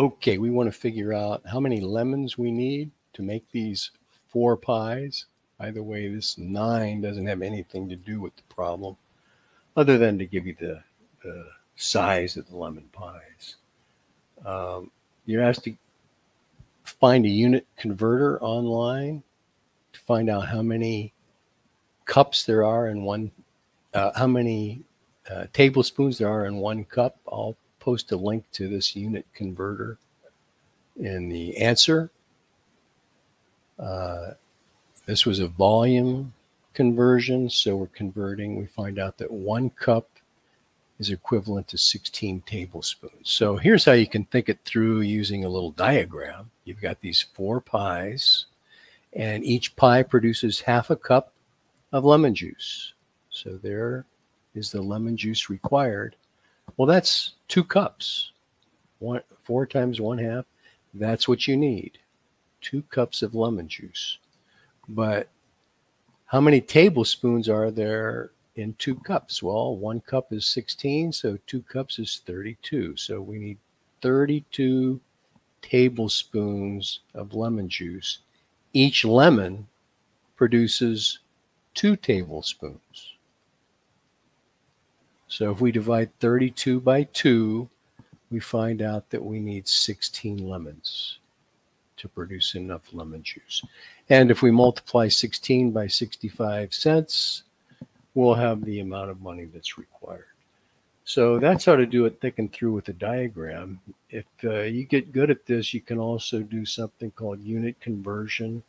Okay, we want to figure out how many lemons we need to make these four pies. By the way, this nine doesn't have anything to do with the problem other than to give you the, the size of the lemon pies. Um, you're asked to find a unit converter online to find out how many cups there are in one, uh, how many uh, tablespoons there are in one cup. I'll post a link to this unit converter in the answer. Uh, this was a volume conversion, so we're converting. We find out that one cup is equivalent to 16 tablespoons. So here's how you can think it through using a little diagram. You've got these four pies, and each pie produces half a cup of lemon juice. So there is the lemon juice required. Well, that's two cups. One four times one half. That's what you need. Two cups of lemon juice. But how many tablespoons are there in two cups? Well, one cup is 16, so two cups is 32. So we need 32 tablespoons of lemon juice. Each lemon produces two tablespoons. So if we divide 32 by 2, we find out that we need 16 lemons to produce enough lemon juice. And if we multiply 16 by 65 cents, we'll have the amount of money that's required. So that's how to do it thick and through with a diagram. If uh, you get good at this, you can also do something called unit conversion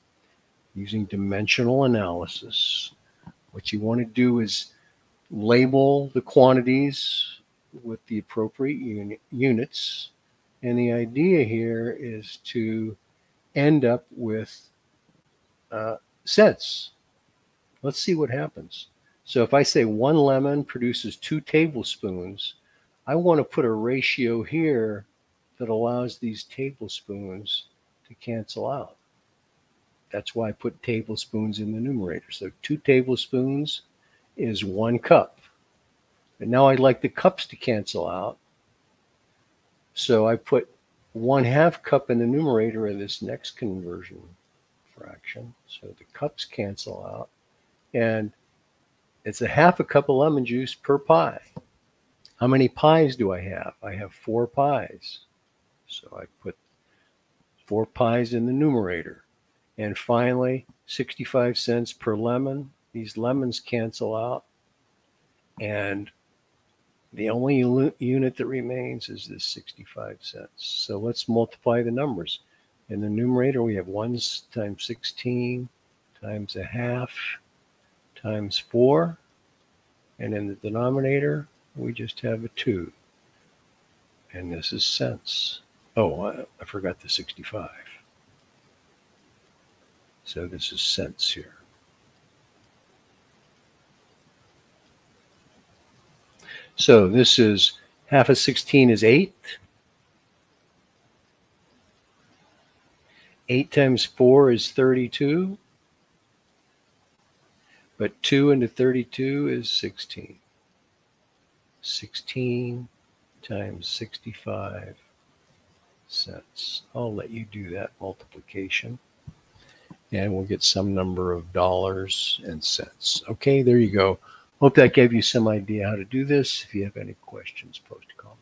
using dimensional analysis. What you want to do is label the quantities with the appropriate uni- units. And the idea here is to end up with uh, cents. Let's see what happens. So if I say one lemon produces two tablespoons, I want to put a ratio here that allows these tablespoons to cancel out. That's why I put tablespoons in the numerator. So two tablespoons is one cup. And now I'd like the cups to cancel out. So I put one half cup in the numerator of this next conversion fraction. So the cups cancel out. And it's a half a cup of lemon juice per pie. How many pies do I have? I have four pies. So I put four pies in the numerator. And finally, 65 cents per lemon. These lemons cancel out. And the only unit that remains is this 65 cents. So let's multiply the numbers. In the numerator, we have 1 times 16 times a half times 4. And in the denominator, we just have a 2. And this is cents. Oh, I, forgot the 65. So this is cents here. So this is half of 16 is 8. 8 times 4 is 32. But 2 into 32 is 16. 16 times 65 cents. I'll let you do that multiplication. And we'll get some number of dollars and cents. Okay, there you go. Hope that gave you some idea how to do this. If you have any questions, post a comment.